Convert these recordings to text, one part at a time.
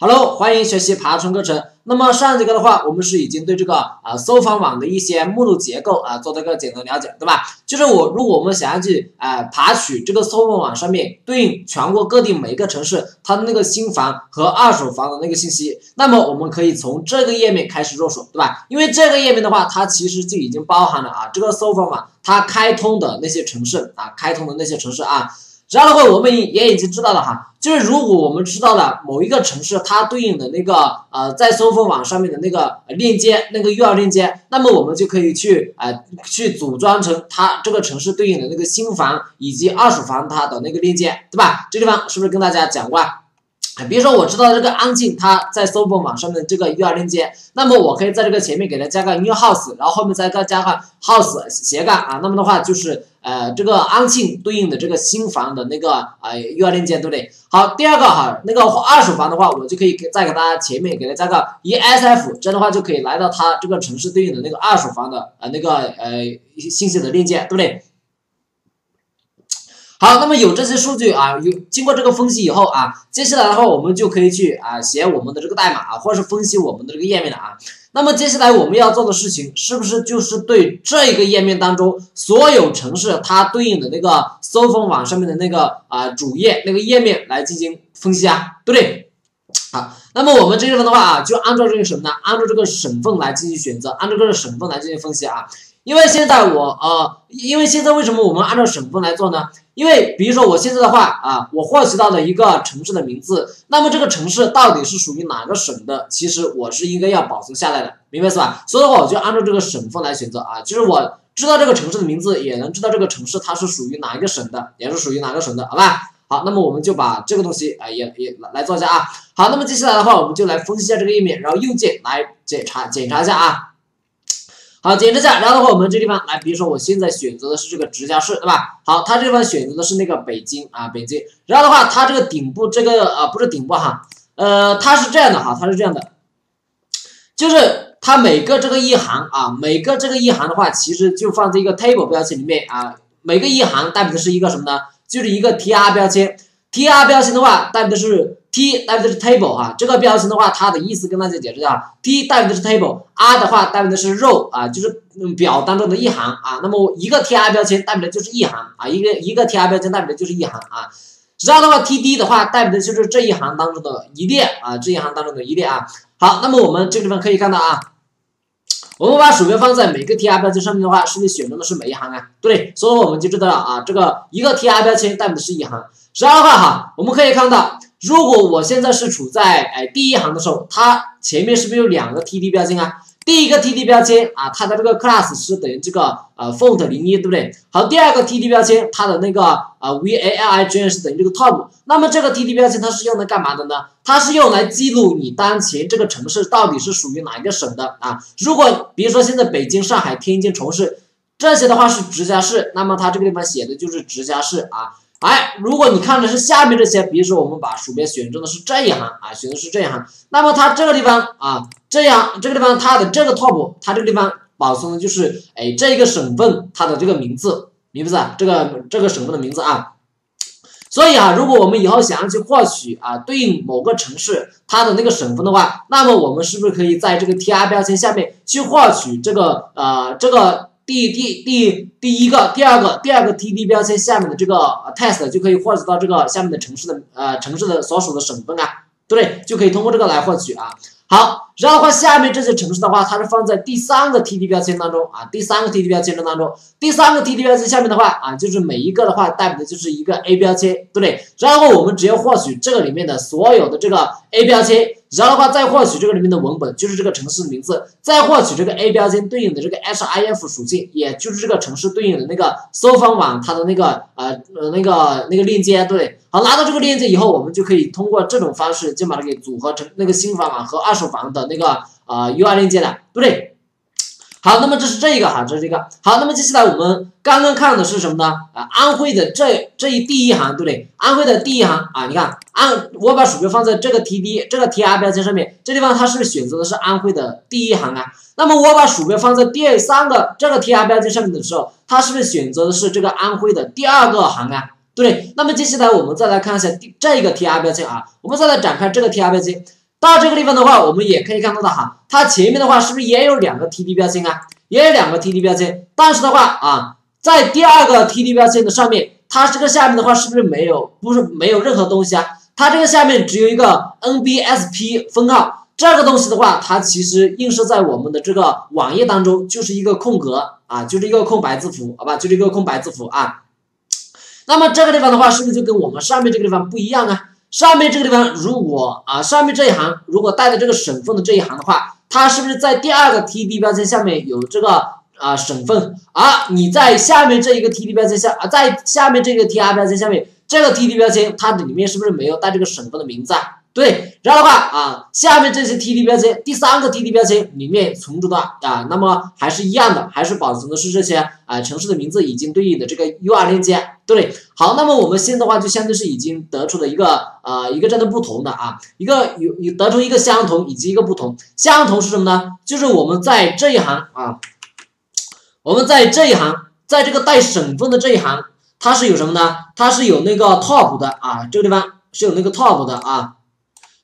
Hello，欢迎学习爬虫课程。那么上节课的话，我们是已经对这个啊搜访网的一些目录结构啊做了一个简单了解，对吧？就是我如果我们想要去啊爬取这个搜访网上面对应全国各地每一个城市它的那个新房和二手房的那个信息，那么我们可以从这个页面开始入手，对吧？因为这个页面的话，它其实就已经包含了啊这个搜访网它开通的那些城市啊开通的那些城市啊。然后的话，我们也已经知道了哈，就是如果我们知道了某一个城市它对应的那个呃，在搜索网上面的那个链接，那个 URL 链接，那么我们就可以去呃去组装成它这个城市对应的那个新房以及二手房它的那个链接，对吧？这地方是不是跟大家讲过？啊比如说我知道这个安庆，它在搜索网上的这个 URL 链接，那么我可以在这个前面给它加个 new house，然后后面再加个 house 斜杠啊，那么的话就是呃这个安庆对应的这个新房的那个呃 URL 链接，对不对？好，第二个哈，那个二手房的话，我就可以再给大家前面给它加个 ESF，这样的话就可以来到它这个城市对应的那个二手房的呃那个呃信息的链接，对不对？好，那么有这些数据啊，有经过这个分析以后啊，接下来的话，我们就可以去啊写我们的这个代码啊，或者是分析我们的这个页面了啊。那么接下来我们要做的事情，是不是就是对这一个页面当中所有城市它对应的那个搜风网上面的那个啊主页那个页面来进行分析啊，对不对？好，那么我们这地方的话啊，就按照这个什么呢？按照这个省份来进行选择，按照这个省份来进行分析啊。因为现在我呃，因为现在为什么我们按照省份来做呢？因为比如说我现在的话啊，我获取到了一个城市的名字，那么这个城市到底是属于哪个省的？其实我是应该要保存下来的，明白是吧？所以的话，我就按照这个省份来选择啊，就是我知道这个城市的名字，也能知道这个城市它是属于哪一个省的，也是属于哪个省的，好吧？好，那么我们就把这个东西啊也也来做一下啊。好，那么接下来的话，我们就来分析一下这个页面，然后右键来检查检查一下啊。好，检查下，然后的话，我们这地方来，比如说我现在选择的是这个直辖市，对吧？好，它这地方选择的是那个北京啊，北京。然后的话，它这个顶部这个呃不是顶部哈，呃，它是这样的哈，它是这样的，就是它每个这个一行啊，每个这个一行的话，其实就放在一个 table 标签里面啊，每个一行代表的是一个什么呢？就是一个 tr 标签，tr 标签的话代表的是。T 代表的是 table 哈，这个标签的话，它的意思跟大家解释一下。T 代表的是 table，R 的话代表的是 row 啊，就是表当中的一行啊。那么一个 TR 标签代表的就是一行啊，一个一个 TR 标签代表的就是一行啊。然后的话，TD 的话代表的就是这一行当中的一列啊，这一行当中的一列啊。好，那么我们这个地方可以看到啊，我们把鼠标放在每个 TR 标签上面的话，是不是选中的是每一行啊？对，所以我们就知道了啊，这个一个 TR 标签代表的是一行。然后的话哈，我们可以看到。如果我现在是处在哎第一行的时候，它前面是不是有两个 T D 标签啊？第一个 T D 标签啊，它的这个 class 是等于这个呃 font 零一，对不对？好，第二个 T D 标签，它的那个呃 V A L I G N 是等于这个 top。那么这个 T D 标签它是用来干嘛的呢？它是用来记录你当前这个城市到底是属于哪一个省的啊？如果比如说现在北京、上海、天津、重庆这些的话是直辖市，那么它这个地方写的就是直辖市啊。哎，如果你看的是下面这些，比如说我们把鼠标选中的是这一行啊，选的是这一行，那么它这个地方啊，这样这个地方它的这个 top，它这个地方保存的就是哎这一个省份它的这个名字，明白是这个这个省份的名字啊。所以啊，如果我们以后想要去获取啊对应某个城市它的那个省份的话，那么我们是不是可以在这个 tr 标签下面去获取这个呃这个。第第第第一个、第二个、第二个 T D 标签下面的这个 test 就可以获取到这个下面的城市的呃城市的所属的省份啊，对？就可以通过这个来获取啊。好，然后的话，下面这些城市的话，它是放在第三个 T D 标签当中啊，第三个 T D 标签当中，第三个 T D 标签下面的话啊，就是每一个的话代表的就是一个 A 标签，对不对？然后我们只要获取这个里面的所有的这个 A 标签，然后的话再获取这个里面的文本，就是这个城市名字，再获取这个 A 标签对应的这个 HIF 属性，也就是这个城市对应的那个搜访网它的那个呃呃那个那个链接，对。好，拿到这个链接以后，我们就可以通过这种方式，就把它给组合成那个新房网和二手房的那个呃 UI 链接的，对不对？好，那么这是这一个哈，这是这个。好，那么接下来我们刚刚看的是什么呢？啊，安徽的这这一第一行，对不对？安徽的第一行啊，你看，安我把鼠标放在这个 TD 这个 TR 标签上面，这地方它是不是选择的是安徽的第一行啊？那么我把鼠标放在第三个这个 TR 标签上面的时候，它是不是选择的是这个安徽的第二个行啊？对，那么接下来我们再来看一下第这个 T R 标签啊，我们再来展开这个 T R 标签，到这个地方的话，我们也可以看到的哈，它前面的话是不是也有两个 TD 标签啊？也有两个 TD 标签，但是的话啊，在第二个 TD 标签的上面，它这个下面的话是不是没有？不是没有任何东西啊？它这个下面只有一个 NBSP 分号，这个东西的话，它其实映射在我们的这个网页当中，就是一个空格啊，就是一个空白字符，好吧，就是一个空白字符啊。那么这个地方的话，是不是就跟我们上面这个地方不一样啊？上面这个地方，如果啊，上面这一行如果带的这个省份的这一行的话，它是不是在第二个 TD 标签下面有这个啊省份？而你在下面这一个 TD 标签下啊，在下面这个 TR 标签下面，这个 TD 标签它里面是不是没有带这个省份的名字啊？对，然后的话啊，下面这些 TD 标签，第三个 TD 标签里面存储的啊，那么还是一样的，还是保存的是这些啊城市的名字以及对应的这个 U R 链接，对，好，那么我们现在的话就相对是已经得出了一个呃一个这样的不同的啊，一个有有得出一个相同以及一个不同，相同是什么呢？就是我们在这一行啊，我们在这一行，在这个带省份的这一行，它是有什么呢？它是有那个 top 的啊，这个地方是有那个 top 的啊。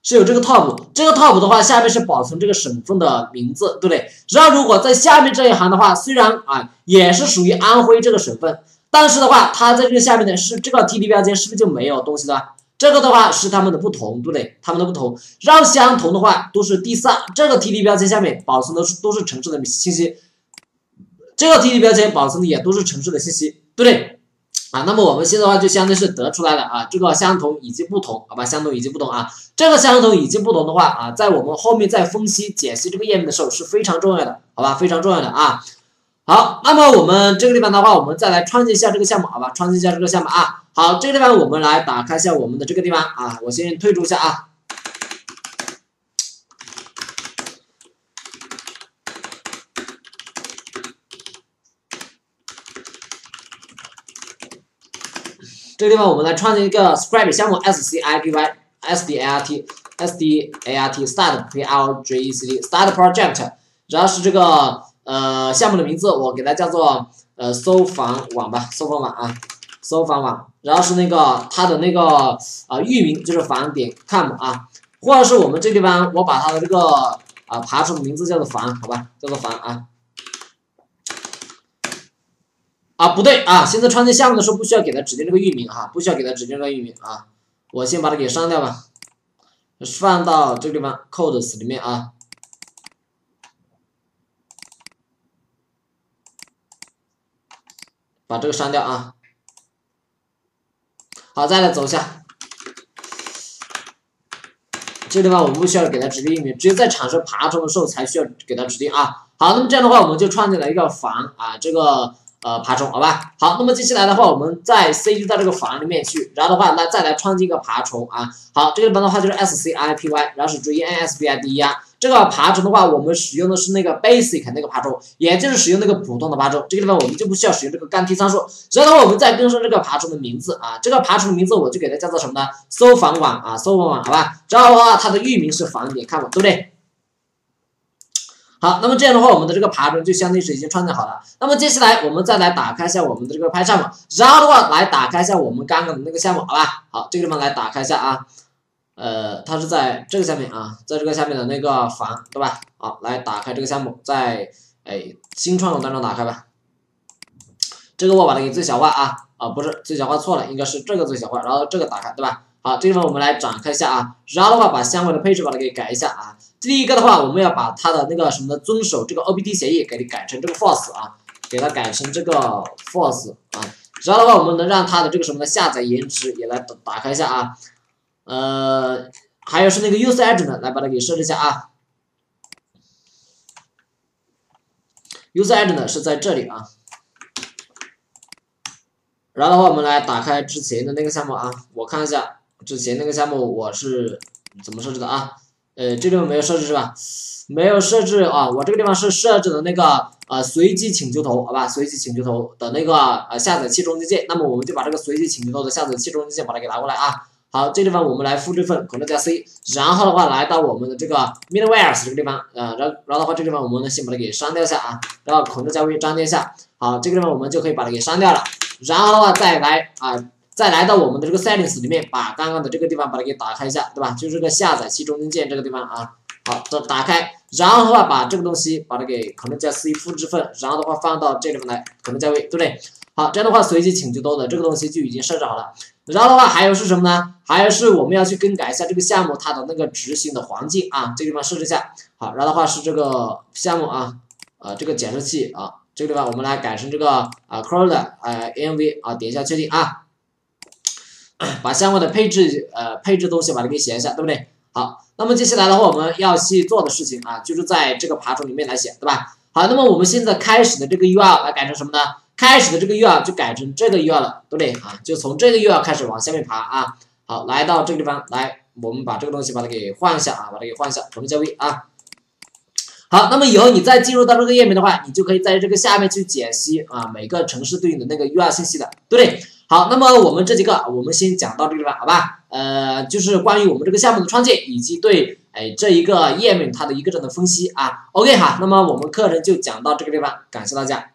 是有这个 top，这个 top 的话，下面是保存这个省份的名字，对不对？然后如果在下面这一行的话，虽然啊也是属于安徽这个省份，但是的话，它在这个下面的是这个 TD 标签是不是就没有东西了？这个的话是它们的不同，对不对？它们的不同，然后相同的话都是第三这个 TD 标签下面保存的都是城市的信息，这个 TD 标签保存的也都是城市的信息，对不对？啊，那么我们现在的话就相当于是得出来了啊，这个相同以及不同，好吧，相同以及不同啊，这个相同以及不同的话啊，在我们后面再分析解析这个页面的时候是非常重要的，好吧，非常重要的啊。好，那么我们这个地方的话，我们再来创建一下这个项目，好吧，创建一下这个项目啊。好，这个地方我们来打开一下我们的这个地方啊，我先退出一下啊。这个地方我们来创建一个 Script 项目 S C I P Y S D A R T S D A R T Start P L J E C T Start Project，然后是这个呃项目的名字，我给它叫做呃搜房网吧，搜房网啊，搜房网，然后是那个它的那个啊域名就是房点 com 啊，或者是我们这地方我把它的这个啊爬虫名字叫做房，好吧，叫做房啊。啊，不对啊！现在创建项目的时候不需要给它指定这个域名哈，不需要给它指定这个域名啊。我先把它给删掉吧，放到这个地方 codes 里面啊，把这个删掉啊。好，再来走一下，这地方我们不需要给它指定域名，只有在产生爬虫的时候才需要给它指定啊。好，那么这样的话，我们就创建了一个房啊，这个。呃，爬虫，好吧，好，那么接下来的话，我们再 cd 到这个房里面去，然后的话，那再来创建一个爬虫啊，好，这个地方的话就是 scipy，然后是注意 nsbid 啊，这个爬虫的话，我们使用的是那个 basic 那个爬虫，也就是使用那个普通的爬虫，这个地方我们就不需要使用这个干 T 参数，然后的话，我们再更新这个爬虫的名字啊，这个爬虫的名字我就给它叫做什么呢？搜房网啊，搜房网，好吧，然后的话，它的域名是房点 com，对不对？好，那么这样的话，我们的这个爬虫就相当于是已经创建好了。那么接下来我们再来打开一下我们的这个拍项目，然后的话来打开一下我们刚刚的那个项目，好吧？好，这个地方来打开一下啊，呃，它是在这个下面啊，在这个下面的那个房，对吧？好，来打开这个项目，在哎新创当中打开吧。这个我把它给最小化啊，啊不是最小化错了，应该是这个最小化，然后这个打开，对吧？好，这个地方我们来展开一下啊，然后的话把相关的配置把它给改一下啊。第一个的话，我们要把它的那个什么的遵守这个 O B T 协议给你改成这个 false 啊，给它改成这个 false 啊。然后的话，我们能让它的这个什么的下载延迟也来打打开一下啊。呃，还有是那个 use agent 来把它给设置一下啊。use agent 是在这里啊。然后的话，我们来打开之前的那个项目啊，我看一下。之前那个项目我是怎么设置的啊？呃，这地方没有设置是吧？没有设置啊，我这个地方是设置的那个呃随机请求头，好吧？随机请求头的那个呃下载器中间件，那么我们就把这个随机请求头的下载器中间件把它给拿过来啊。好，这地方我们来复制份，Ctrl 加 C，然后的话来到我们的这个 Middleware 这个地方，呃，然然后的话这地方我们呢先把它给删掉一下啊，然后 Ctrl 加 V 粘贴一下，好，这个地方我们就可以把它给删掉了，然后的话再来啊。再来到我们的这个 settings 里面，把刚刚的这个地方把它给打开一下，对吧？就是这个下载器中间键这个地方啊，好，这打开，然后的话把这个东西把它给可能加 C 复制份，然后的话放到这地方来，可能加 V，对不对？好，这样的话随机请求多的这个东西就已经设置好了。然后的话还有是什么呢？还有是我们要去更改一下这个项目它的那个执行的环境啊，这个地方设置一下。好，然后的话是这个项目啊，呃，这个检测器啊，这个地方我们来改成这个啊 c r o w 的呃 env 啊，点一下确定啊，把相关的配置呃配置东西把它给写一下，对不对？好，那么接下来的话我们要去做的事情啊，就是在这个爬虫里面来写，对吧？好，那么我们现在开始的这个 URL 来改成什么呢？开始的这个 URL 就改成这个 URL 了，对不对啊？就从这个 URL 开始往下面爬啊。好，来到这个地方来，我们把这个东西把它给换一下啊，把它给换一下，同交 V 啊。好，那么以后你再进入到这个页面的话，你就可以在这个下面去解析啊每个城市对应的那个 URL 信息的，对不对？好，那么我们这几个我们先讲到这个地方，好吧？呃，就是关于我们这个项目的创建以及对哎这一个页面它的一个这样的分析啊。OK 哈，那么我们课程就讲到这个地方，感谢大家。